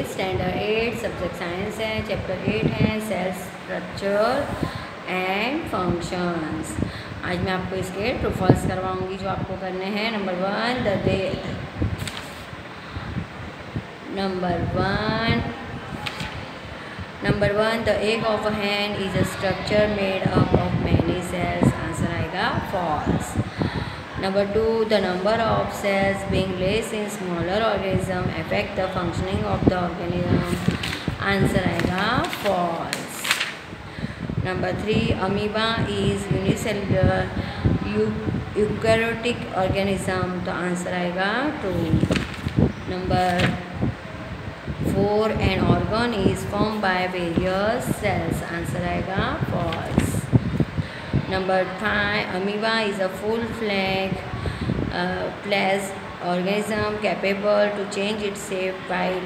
मेरी standard eight subject science है chapter eight है सेल स्ट्रक्चर एंड फंक्शंस आज मैं आपको इसके प्रोफॉल्स करवाऊंगी जो आपको करने हैं number one the they number one number one the egg of a hand is a structure made up of many cells answer आएगा false Number two, the number of cells being less in smaller organism affect the functioning of the organism. Answer आएगा false. Number three, amoeba is unicellular eukaryotic organism. तो answer आएगा true. Number four, an organ is formed by various cells. Number five, amoeba is a full-fledged uh, plasm organism capable to change its shape while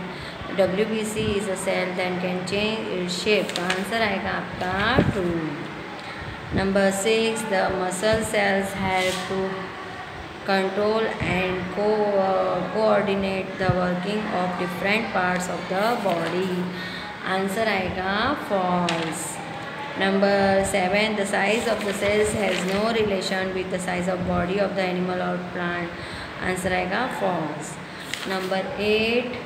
WBC is a cell that can change its shape. तो answer आएगा आपका two number six the muscle cells help to control and को coordinate the working of different parts of the body answer आएगा false Number 7. The size of the cells has no relation with the size of body of the animal or plant. Answer आएगा false. Number 8.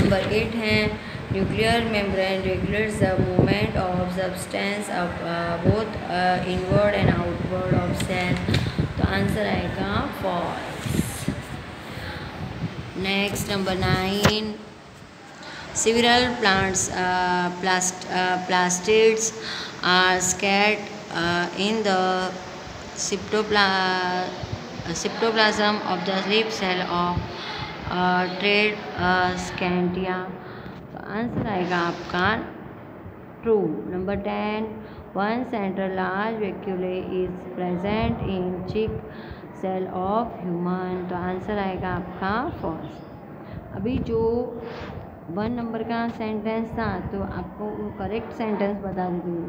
Number 8 है Nuclear membrane regulates the movement of substance of uh, both uh, inward and outward of cell. तो answer आएगा false. Next number 9. Several plants, uh, plast uh, plastids are scattered uh, in the cyptopla cyptoplasm of the leaf cell of uh, trade uh, scantia. तो answer आएगा aapka true number 10 one central large vacuole is present in chick cell of human तो answer आएगा aapka false अभी जो one number का sentence था तो आपको वो करेक्ट सेंटेंस बता देती हूँ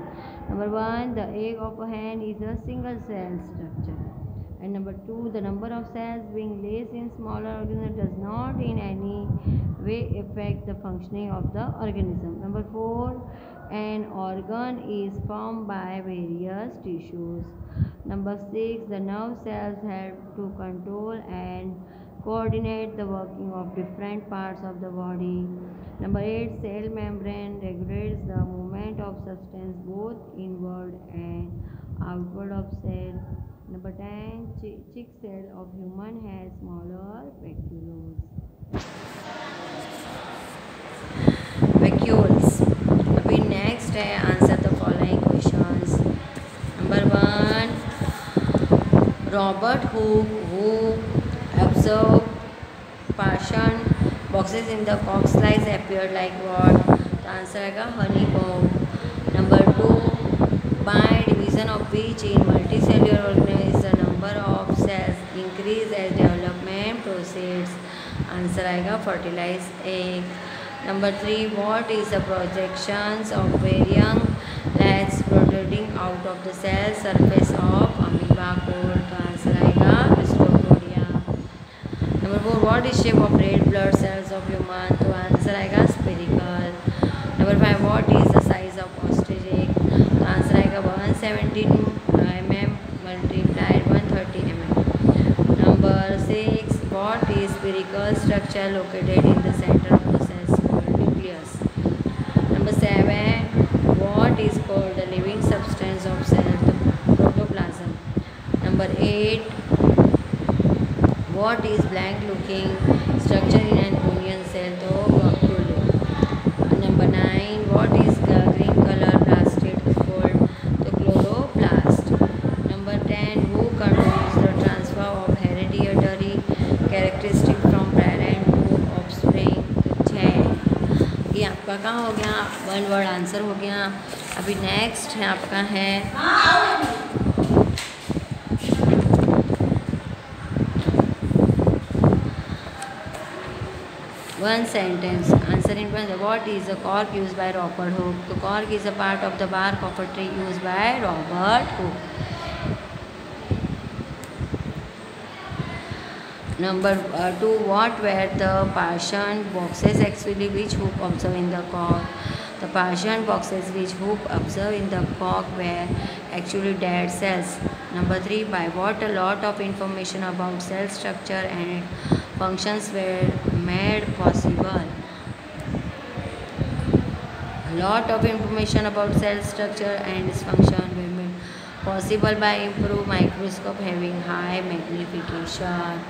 number one the egg of hand is a single cell structure and number two the number of cells being less in smaller organism does not in any way effect the functioning of the organism number four an organ is form by various tissues number six the nerve cells have to control and coordinate the working of different parts of the body. Number 8 cell membrane regulates the movement of substance both inward and outward of cell. Number 10 chick cell of human has smaller vacuoles. Vacuoles. We next answer the following questions. Number 1 Robert Hooke who observe partition boxes in the cork slice appeared like what the answer आएगा honeycomb number two by division of which in multicellular organism the number of cells increase as development proceeds answer आएगा fertilize egg number three what is the projections of varying lights protruding out of the cell surface of amoeba called the shape of red blood cells of human तो answer आएगा spherical number five what is the size of ostrich egg तो answer आएगा one seventeen m m multiplied one thirty m number six what is spherical structure located in the centre of the cells nucleus number seven what is called the living substance of cells protoplasm number eight what is blank looking structure in an onion cell तो chloro number nine what is the green color plastic fold तो chloroplast number ten who controls the transfer of hereditary characteristic from parent to offspring छः ये आपका कहाँ हो गया one word answer हो गया अभी नेक्स्ट है आपका है One sentence. Answer in one. What is the cork used by Robert Hook? The cork is a part of the bark of a tree used by Robert Hook. Number uh, two. What were the partition boxes actually which hook observe in the cork? The partition boxes which hook observe in the cork were actually dead cells. Number three. By what a lot of information about cell structure and functions were made possible. A lot of information about cell structure and its function were made possible by improved microscope having high magnification.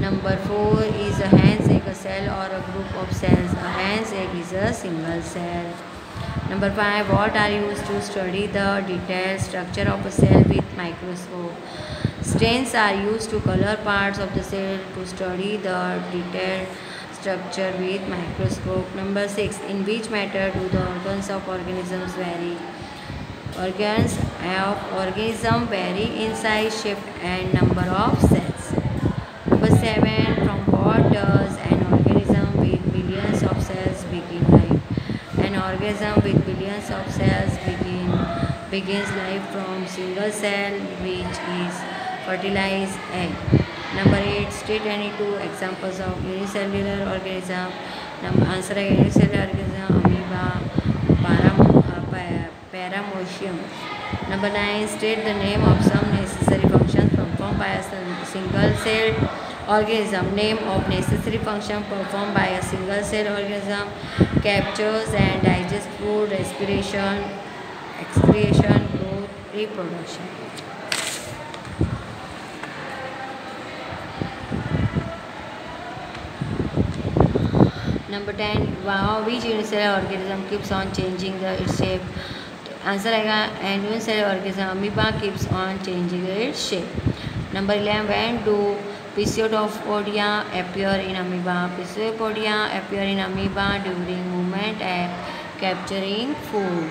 Number 4 is a hen's egg, a cell or a group of cells. A hen's egg is a single cell. Number 5. What are used to study the detailed structure of a cell with microscope? Stains are used to color parts of the cell to study the detailed structure with microscope. Number 6. In which matter do the organs of organisms vary? Organs of organism vary in size, shape and number of cells. Number 7. From what does an organism with billions of cells begin life? An organism with billions of cells begin begins life from single cell which is Fertilize. egg. Number 8. State any two examples of unicellular organism. Number answer unicellular organism amoeba param, uh, Number 9. State the name of some necessary functions performed by a single cell organism. Name of necessary function performed by a single cell organism captures and digests food, respiration, excretion, growth, reproduction. Number 10, wow, which unit cell organism keeps on changing its shape? Answer aega, Annual cell organism, amoeba, keeps on changing its shape. Number 11, when do Pseudophyta appear in amoeba? Pseudophyta appear in amoeba during movement and capturing food.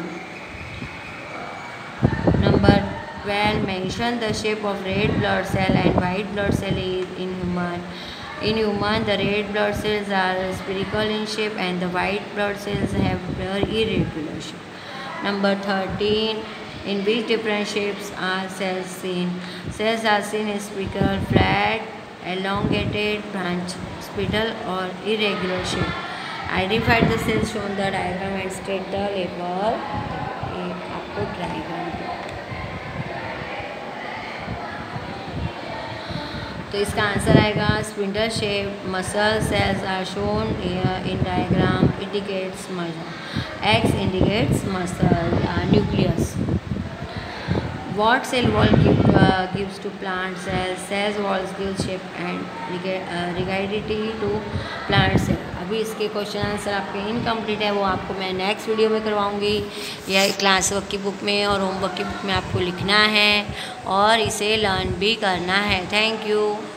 Number 12, mention the shape of red blood cell and white blood cell is in human. In human, the red blood cells are spherical in shape and the white blood cells have irregular shape. Number 13. In which different shapes are cells seen? Cells are seen in spherical, flat, elongated branch spindle or irregular shape. Identify the cells shown the diagram and state the label. आपको diagram तो इसका answer आएगा spindle shape muscle cells are shown in diagram indicates muscle x indicates muscle nucleus what cell wall की gives to plant cells cells walls give shape and uh, rigidity to plant cell अभी इसके question answer आपके incomplete है वो आपको मैं next video में करवाऊंगी यह क्लास वर्क की बुक में और होमवर्क की बुक में आपको लिखना है और इसे लर्न भी करना है थैंक यू